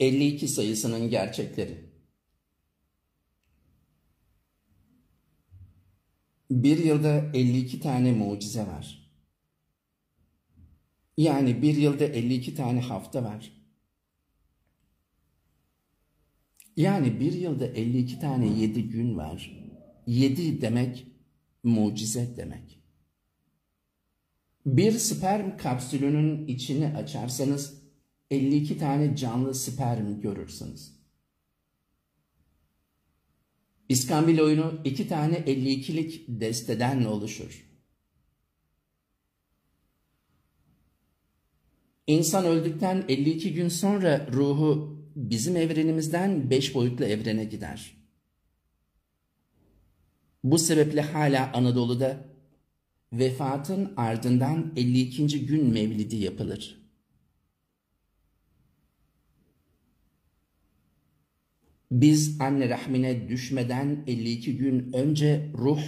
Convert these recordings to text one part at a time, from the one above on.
52 sayısının gerçekleri. Bir yılda 52 tane mucize var. Yani bir yılda 52 tane hafta var. Yani bir yılda 52 tane 7 gün var. 7 demek mucize demek. Bir sperm kapsülünün içini açarsanız 52 tane canlı sperm görürsünüz. İskambil oyunu iki tane 52'lik desteden oluşur. İnsan öldükten 52 gün sonra ruhu bizim evrenimizden 5 boyutlu evrene gider. Bu sebeple hala Anadolu'da vefatın ardından 52. gün mevlidi yapılır. Biz anne rahmine düşmeden 52 gün önce ruh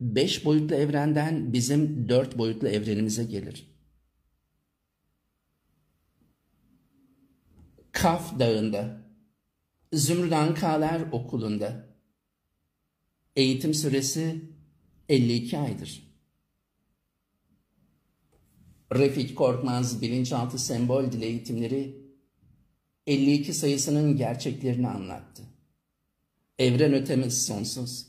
5 boyutlu evrenden bizim 4 boyutlu evrenimize gelir. Kaf Dağı'nda, Zümrüt Ankalar Okulu'nda eğitim süresi 52 aydır. Refik Korkmaz bilinçaltı sembol dil eğitimleri 52 sayısının gerçeklerini anlattı. Evren ötemiz sonsuz.